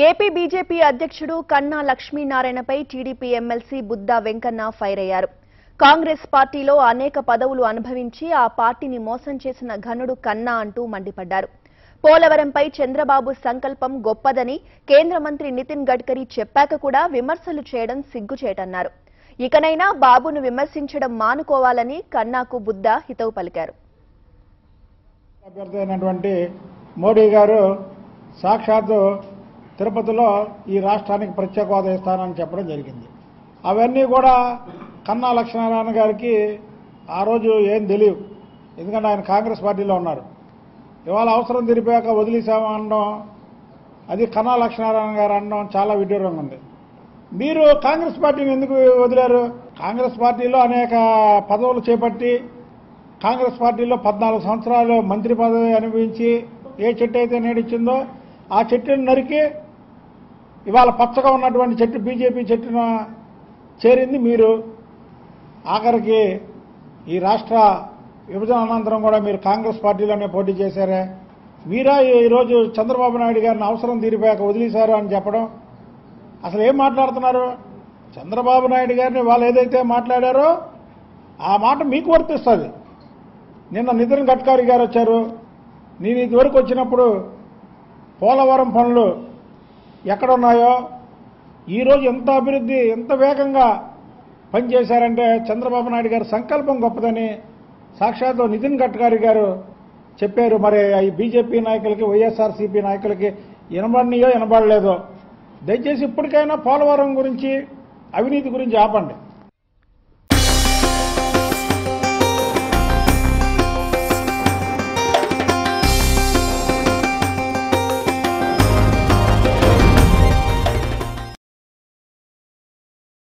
AP BJP అధ్యక్షుడు Kanna లక్ష్మీనారాయణపై TDP MLC Buddha Venkanna fire అయ్యారు. కాంగ్రెస్ పార్టీలో అనేక పదవులు అనుభవించి ఆ పార్టీని మోసం చేసిన ఘనుడు కన్నా అంటూ మండిపడ్డారు. పోలవరంపై చంద్రబాబు సంకల్పం గొప్పదని కేంద్ర మంత్రి నితిన్ గడ్కరీ చెప్పాక కూడా విమర్శలు చేయడం సిగ్గుచేటన్నారు. ఇకనైనా బాబును విమర్శించడం మానుకోవాలని కన్నాకు బుద్దా హితవు పలికారు. మోడీ గారు సాక్షాత్తు తిరుపతిలో ఈ రాష్ట్రానికి ప్రత్యేక హోదా ఇస్తానని చెప్పడం జరిగింది. అవన్నీ కూడా కన్నా లక్ష్మీనారాయణ గారికి ఆ రోజు ఏం తెలియవు. ఎందుకంటే ఆయన కాంగ్రెస్ పార్టీలో ఉన్నారు. ఇవాళ అవసరం తిరిపాక వదిలేసాము అనడం అది కన్నా లక్ష్మీనారాయణ గారు అనడం చాలా విడ్డూరంగా ఉంది. మీరు కాంగ్రెస్ పార్టీని ఎందుకు వదిలారు? కాంగ్రెస్ పార్టీలో అనేక పదవులు చేపట్టి కాంగ్రెస్ పార్టీలో పద్నాలుగు సంవత్సరాలు మంత్రి పదవి అనుభవించి ఏ చెట్టు అయితే నేడిచ్చిందో ఆ చెట్టును నరికి ఇవాళ పచ్చగా ఉన్నటువంటి చెట్టు బీజేపీ చెట్టున చేరింది మీరు. ఆఖరికి ఈ రాష్ట్ర విభజన అనంతరం కూడా మీరు కాంగ్రెస్ పార్టీలోనే పోటీ చేశారే. మీరా ఈరోజు చంద్రబాబు నాయుడు గారిని అవసరం తీరిపోయాక వదిలేశారు అని చెప్పడం. అసలు ఏం మాట్లాడుతున్నారు? చంద్రబాబు నాయుడు గారిని వాళ్ళు ఏదైతే మాట్లాడారో ఆ మాట మీకు వర్తిస్తుంది. నిన్న నితిన్ గడ్కరీ గారు వచ్చారు. నేను ఇదివరకు వచ్చినప్పుడు పోలవరం పనులు ఎక్కడున్నాయో? ఈరోజు ఎంత అభివృద్ధి ఎంత వేగంగా పనిచేశారంటే చంద్రబాబు నాయుడు గారి సంకల్పం గొప్పదని సాక్షాత్తు నితిన్ గడ్కరీ గారు చెప్పారు. మరి ఈ బీజేపీ నాయకులకి వైఎస్ఆర్సీపీ నాయకులకి వినబడినయో వినబడలేదో? దయచేసి ఇప్పటికైనా పోలవరం గురించి అవినీతి గురించి ఆపండి.